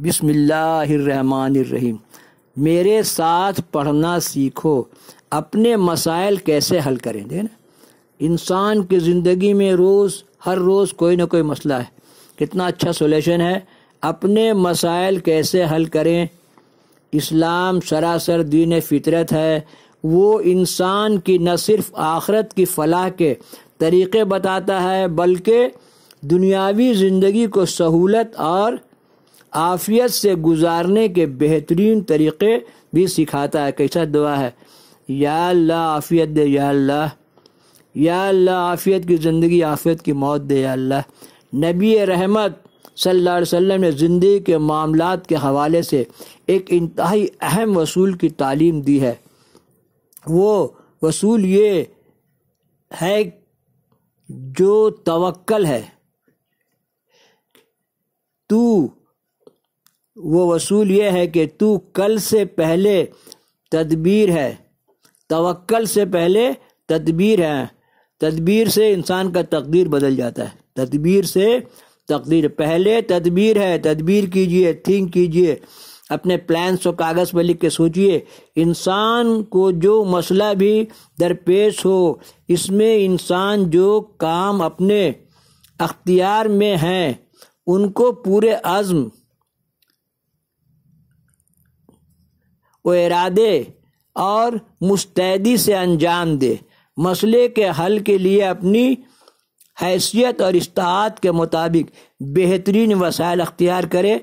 बिस्मिल्लाहिर्रहमानिर्रहीम। मेरे साथ पढ़ना सीखो। अपने मसाइल कैसे हल करें? देख ना। इंसान की ज़िंदगी में रोज़, हर रोज़ कोई ना कोई मसला है। कितना अच्छा सोल्यूशन है। अपने मसाइल कैसे हल करें? इस्लाम सरासर दीन फितरत है। वो इंसान की न सिर्फ़ आखरत की फलाह के तरीक़े बताता है, बल्कि दुनियावी ज़िंदगी को सहूलत और आफियत से गुजारने के बेहतरीन तरीक़े भी सिखाता है। कैसा दुआ है? या अल्लाह आफियत दे, या अल्लाह। या अल्लाह आफियत की ज़िंदगी, आफियत की मौत दे, या अल्लाह। नबी रहमत सल्लल्लाहु अलैहि वसल्लम ने ज़िंदगी के मामलात के हवाले से एक इंतहाई अहम वसूल की तालीम दी है। वो वसूल ये है जो तवक्ल है तू वो वसूल ये है कि तू कल से पहले तदबीर है। तवक्ल से पहले तदबीर है। तदबीर से इंसान का तकदीर बदल जाता है। तदबीर से तकदीर। पहले तदबीर है। तदबीर कीजिए, थिंक कीजिए, अपने प्लान्स को कागज़ पर लिख के सोचिए। इंसान को जो मसला भी दरपेश हो, इसमें इंसान जो काम अपने अख्तियार में हैं, उनको पूरे आज़म व इरादे और मुस्तैदी से अंजाम दे। मसले के हल के लिए अपनी हैसियत और इस्तात के मुताबिक बेहतरीन वसायल अख्तियार करे,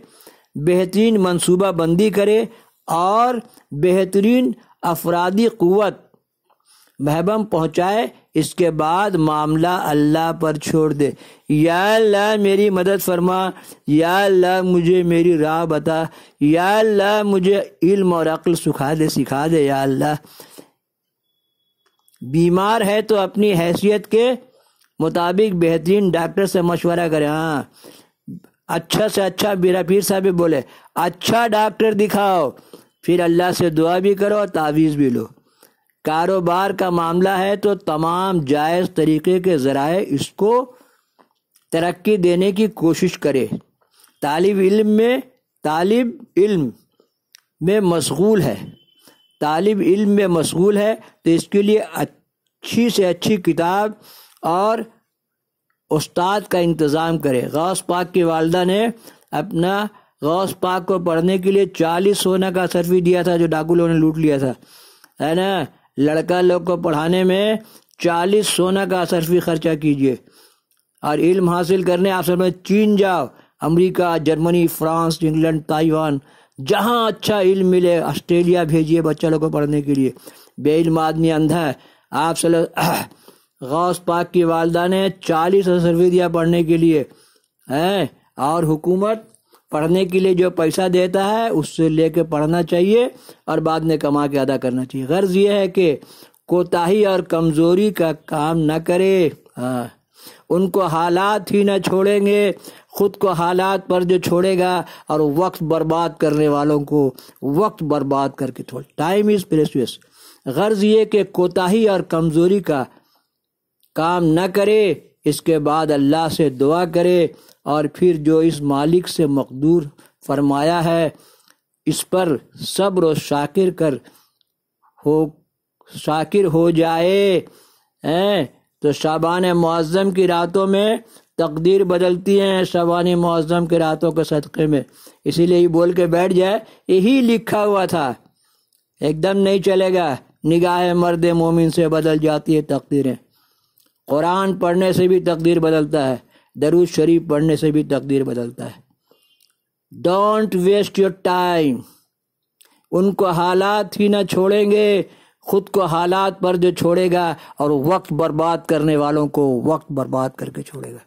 बेहतरीन मनसूबा बंदी करे और बेहतरीन अफरादी क़वत महबम पहुँचाए, इसके बाद मामला अल्लाह पर छोड़ दे। या अल्लाह मेरी मदद फरमा, या अल्लाह मुझे मेरी राह बता, या अल्लाह मुझे इल्म और अक्ल सुखा दे, सिखा दे, या अल्लाह। बीमार है तो अपनी हैसियत के मुताबिक बेहतरीन डॉक्टर से मशवरा करें। हाँ। अच्छा से अच्छा मेरा पीर साहब बोले अच्छा डॉक्टर दिखाओ, फिर अल्लाह से दुआ भी करो और तावीज़ भी लो। कारोबार का मामला है तो तमाम जायज़ तरीके के ज़राए इसको तरक्की देने की कोशिश करे। तालिब इल्म में, तालिब इल्म में मशगूल है। तालिब इल्म में मशगूल है तो इसके लिए अच्छी से अच्छी किताब और उस्ताद का इंतज़ाम करे। गौस पाक की वालदा ने अपना, गौस पाक को पढ़ने के लिए चालीस सोना का सर्फी दिया था, जो डाकू लोगों ने लूट लिया था। है ना? लड़का लोग को पढ़ाने में चालीस सोना का सर्फी खर्चा कीजिए और इल्म हासिल करने आप सब चीन जाओ, America, Germany, France, England, Taiwan, जहाँ अच्छा इल्म मिले, ऑस्ट्रेलिया भेजिए बच्चा लोग को पढ़ने के लिए। बेइल्म आदमी अंधा है। आप सब गौस पाक की वालदा ने चालीस सर्फी दिया पढ़ने के लिए। हैं? और हुकूमत? पढ़ने के लिए जो पैसा देता है, उससे लेके पढ़ना चाहिए और बाद में कमा के अदा करना चाहिए। गर्ज ये है कि कोताही और कमज़ोरी का काम न करे। हाँ। उनको हालात ही न छोड़ेंगे। खुद को हालात पर जो छोड़ेगा और वक्त बर्बाद करने वालों को वक्त बर्बाद करके छोड़ टाइम इज़ प्रेशियस गर्ज ये कि कोताही और कमज़ोरी का काम न करे। इसके बाद अल्लाह से दुआ करे और फिर जो इस मालिक से मकदूर फरमाया है, इस पर सब्र शाकिर कर हो, शाकिर हो जाए। हैं? तो शाबान मुआज़म की रातों में तकदीर बदलती हैं शाबान मुआज़म के रातों के सदक़े में। इसीलिए ये बोल के बैठ जाए, यही लिखा हुआ था। एकदम नहीं चलेगा निगाह मर्द मोमिन से बदल जाती है तकदीरें। कुरान पढ़ने से भी तकदीर बदलता है दरूज शरीफ पढ़ने से भी तकदीर बदलता है। डोंट वेस्ट योर टाइम उनको हालात ही ना छोड़ेंगे, खुद को हालात पर जो छोड़ेगा और वक्त बर्बाद करने वालों को वक्त बर्बाद करके छोड़ेगा।